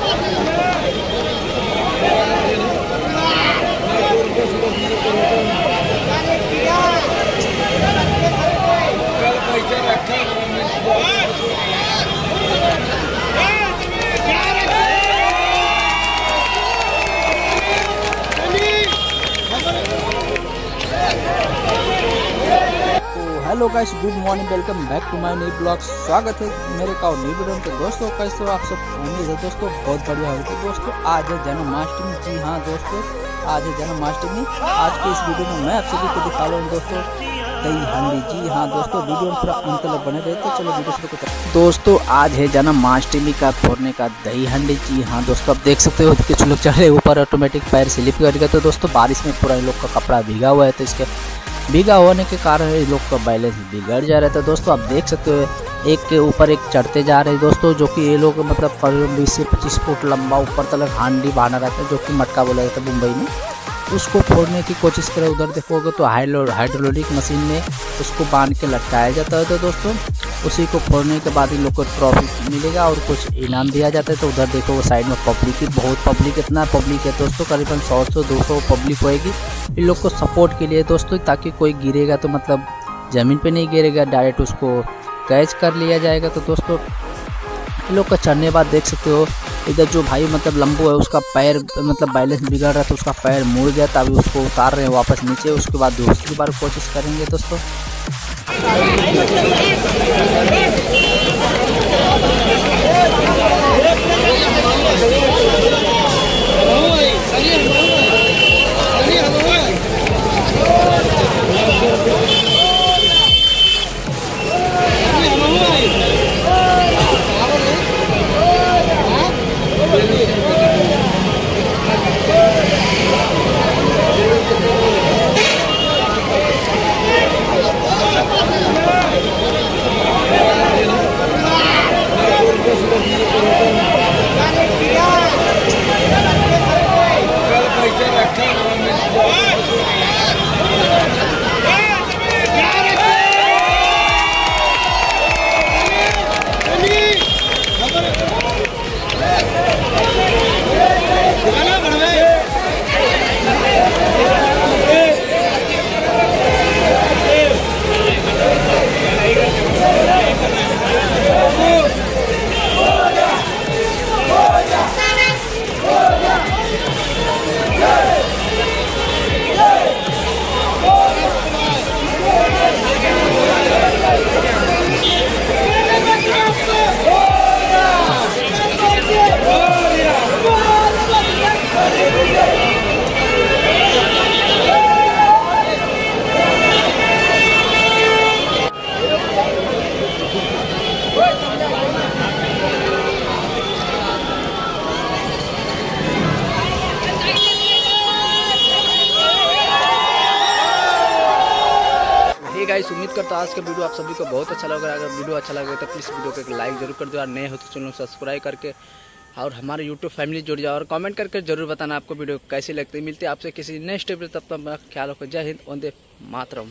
Thank you. Hello guys good morning welcome back to my new blog स्वागत है मेरे का न्यू वीडियो में। तो दोस्तों, कैसे हो आप सब? उम्मीद है दोस्तों, बहुत बढ़िया हो। तो दोस्तों, आज है जन्माष्टमी। जी हाँ दोस्तों, आज है जन्माष्टमी। आज के इस वीडियो में मैं आप सभी को दिखा रहा हूँ दोस्तों, दही हांडी। जी हाँ दोस्तों वीडियो में पूरा अंत तक बने रहे तो चलो वीडियो शुरू दोस्तों, आज है जन्माष्टमी का फोड़ने का दही हांडी। जी हाँ दोस्तों, आप देख सकते हो कुछ लोग चढ़े। ऊपर ऑटोमेटिक पैर स्लिप कर गया। तो दोस्तों, बारिश में पूरा इन लोग का कपड़ा भीगा हुआ है। तो इसके भीगा होने के कारण ये लोग का बैलेंस बिगड़ जा रहा था। दोस्तों, आप देख सकते हो, एक के ऊपर एक चढ़ते जा रहे हैं। दोस्तों, जो कि ये लोग मतलब बीस से पच्चीस फुट लंबा ऊपर तक हांडी बहाना रहता है, जो कि मटका बोला जाता है मुंबई में। उसको फोड़ने की कोशिश करें उधर देखोगे तो हाइड्रोलिक मशीन में उसको बाँध के लटकाया जाता है। तो दोस्तों उसी को फोड़ने के बाद इन लोग को ट्रॉफी मिलेगा और कुछ इनाम दिया जाता है। तो उधर देखो वो साइड में पब्लिक ही, बहुत पब्लिक इतना पब्लिक है। दोस्तों, करीबन सौ सौ, दो सौ पब्लिक होएगी। इन लोग को सपोर्ट के लिए दोस्तों, ताकि कोई गिरेगा तो मतलब ज़मीन पे नहीं गिरेगा डायरेक्ट उसको कैच कर लिया जाएगा। तो दोस्तों, इन लोग का चढ़ने बाद देख सकते हो, इधर जो भाई मतलब लंबू है, उसका पैर मतलब बैलेंस बिगड़ रहा था उसका पैर मुड़ गया, तभी उसको उतार रहे हैं वापस नीचे। उसके बाद दूसरी बार कोशिश करेंगे दोस्तों। हे गाइस उम्मीद करता हूँ आज का वीडियो आप सभी को बहुत अच्छा लगा अगर वीडियो अच्छा लगे तो प्लीज़ वीडियो को एक लाइक ज़रूर कर दो और नए हो तो चैनल सब्सक्राइब करके और हमारे यूट्यूब फैमिली जुड़ जाओ और कमेंट करके ज़रूर बताना आपको वीडियो कैसी लगती है। मिलती है आपसे किसी नेक्स्ट वीडियो तब तक ख्याल रखो। जय हिंद, वंदे मातरम।